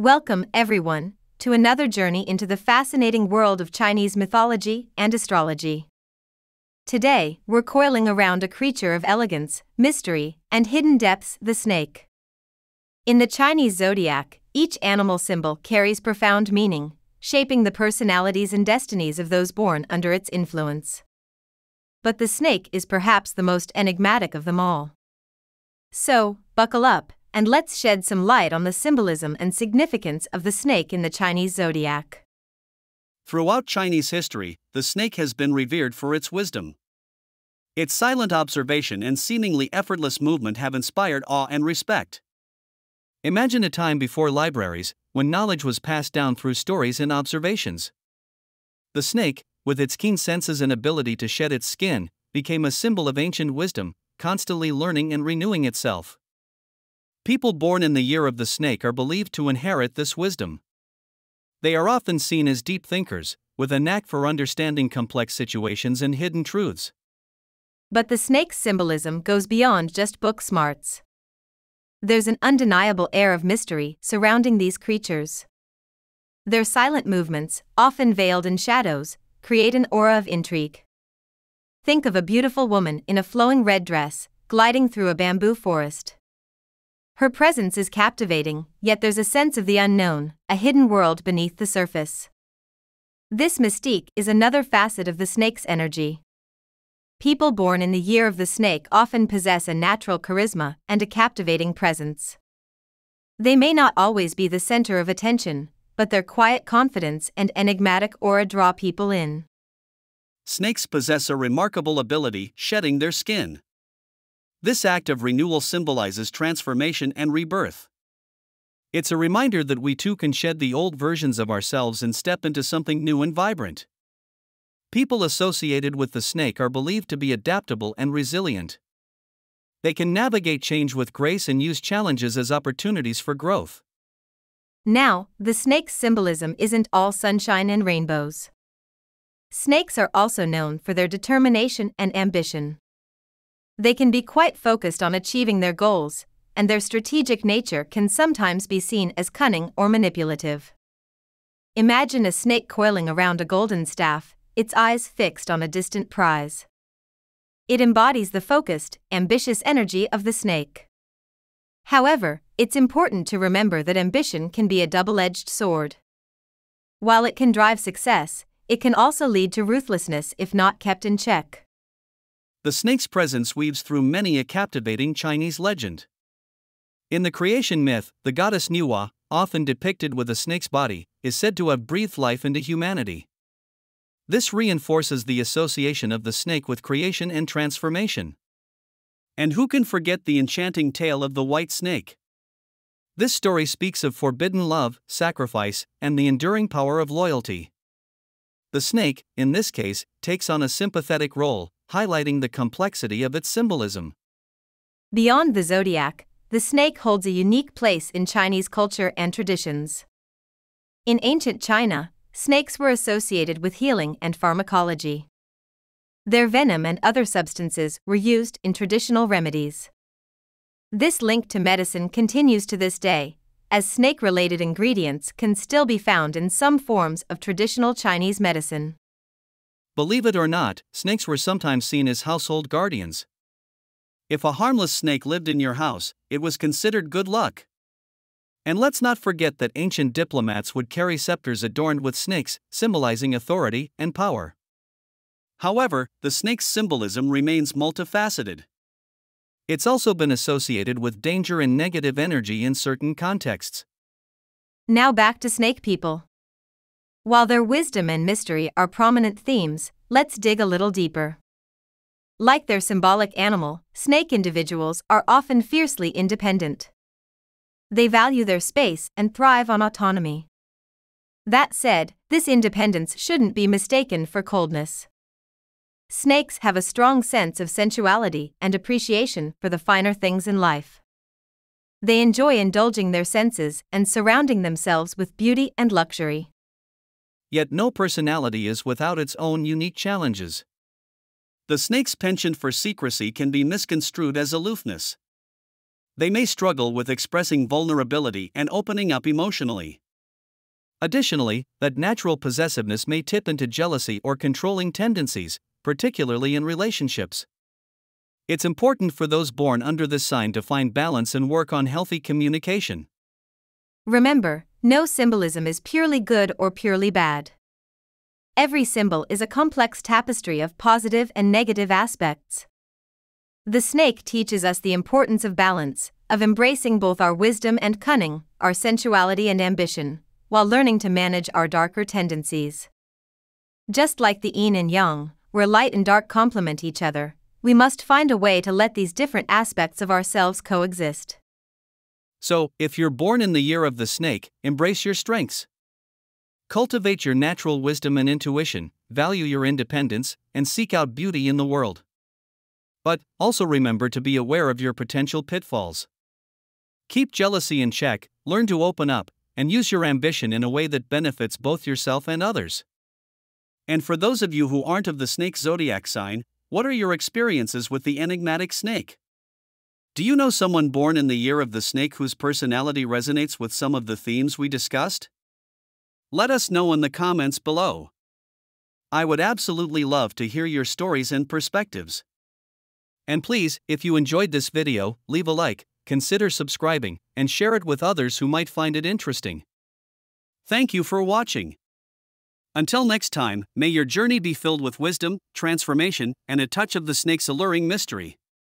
Welcome, everyone, to another journey into the fascinating world of Chinese mythology and astrology. Today, we're coiling around a creature of elegance, mystery, and hidden depths the snake. In the Chinese zodiac, each animal symbol carries profound meaning, shaping the personalities and destinies of those born under its influence. But the snake is perhaps the most enigmatic of them all. So, buckle up and let's shed some light on the symbolism and significance of the snake in the Chinese zodiac. Throughout Chinese history, the snake has been revered for its wisdom. Its silent observation and seemingly effortless movement have inspired awe and respect. Imagine a time before libraries, when knowledge was passed down through stories and observations. The snake, with its keen senses and ability to shed its skin, became a symbol of ancient wisdom, constantly learning and renewing itself. People born in the year of the snake are believed to inherit this wisdom. They are often seen as deep thinkers, with a knack for understanding complex situations and hidden truths. But the snake's symbolism goes beyond just book smarts. There's an undeniable air of mystery surrounding these creatures. Their silent movements, often veiled in shadows, create an aura of intrigue. Think of a beautiful woman in a flowing red dress, gliding through a bamboo forest. Her presence is captivating, yet there's a sense of the unknown, a hidden world beneath the surface. This mystique is another facet of the snake's energy. People born in the year of the snake often possess a natural charisma and a captivating presence. They may not always be the center of attention, but their quiet confidence and enigmatic aura draw people in. Snakes possess a remarkable ability shedding their skin. This act of renewal symbolizes transformation and rebirth. It's a reminder that we too can shed the old versions of ourselves and step into something new and vibrant. People associated with the snake are believed to be adaptable and resilient. They can navigate change with grace and use challenges as opportunities for growth. Now, the snake's symbolism isn't all sunshine and rainbows. Snakes are also known for their determination and ambition. They can be quite focused on achieving their goals, and their strategic nature can sometimes be seen as cunning or manipulative. Imagine a snake coiling around a golden staff, its eyes fixed on a distant prize. It embodies the focused, ambitious energy of the snake. However, it's important to remember that ambition can be a double edged sword. While it can drive success, it can also lead to ruthlessness if not kept in check. The snake's presence weaves through many a captivating Chinese legend. In the creation myth, the goddess Nuwa, often depicted with a snake's body, is said to have breathed life into humanity. This reinforces the association of the snake with creation and transformation. And who can forget the enchanting tale of the white snake? This story speaks of forbidden love, sacrifice, and the enduring power of loyalty. The snake, in this case, takes on a sympathetic role, highlighting the complexity of its symbolism. Beyond the zodiac, the snake holds a unique place in Chinese culture and traditions. In ancient China, snakes were associated with healing and pharmacology. Their venom and other substances were used in traditional remedies. This link to medicine continues to this day, as snake related ingredients can still be found in some forms of traditional Chinese medicine. Believe it or not, snakes were sometimes seen as household guardians. If a harmless snake lived in your house, it was considered good luck. And let's not forget that ancient diplomats would carry scepters adorned with snakes, symbolizing authority and power. However, the snake's symbolism remains multifaceted. It's also been associated with danger and negative energy in certain contexts. Now back to snake people. While their wisdom and mystery are prominent themes, let's dig a little deeper. Like their symbolic animal, snake individuals are often fiercely independent. They value their space and thrive on autonomy. That said, this independence shouldn't be mistaken for coldness. Snakes have a strong sense of sensuality and appreciation for the finer things in life. They enjoy indulging their senses and surrounding themselves with beauty and luxury. Yet no personality is without its own unique challenges. The snake's penchant for secrecy can be misconstrued as aloofness. they may struggle with expressing vulnerability and opening up emotionally. Additionally, that natural possessiveness may tip into jealousy or controlling tendencies, particularly in relationships. It's important for those born under this sign to find balance and work on healthy communication. Remember, no symbolism is purely good or purely bad. Every symbol is a complex tapestry of positive and negative aspects. The snake teaches us the importance of balance, of embracing both our wisdom and cunning, our sensuality and ambition, while learning to manage our darker tendencies. Just like the yin and yang, where light and dark complement each other, we must find a way to let these different aspects of ourselves coexist. So, if you're born in the year of the snake, embrace your strengths. Cultivate your natural wisdom and intuition, value your independence, and seek out beauty in the world. But also remember to be aware of your potential pitfalls. Keep jealousy in check, learn to open up, and use your ambition in a way that benefits both yourself and others. And for those of you who aren't of the snake zodiac sign, what are your experiences with the enigmatic snake? Do you know someone born in the year of the snake whose personality resonates with some of the themes we discussed? Let us know in the comments below. I would absolutely love to hear your stories and perspectives. And please, if you enjoyed this video, leave a like, consider subscribing, and share it with others who might find it interesting. Thank you for watching. Until next time, may your journey be filled with wisdom, transformation, and a touch of the snake's alluring mystery.